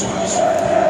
Música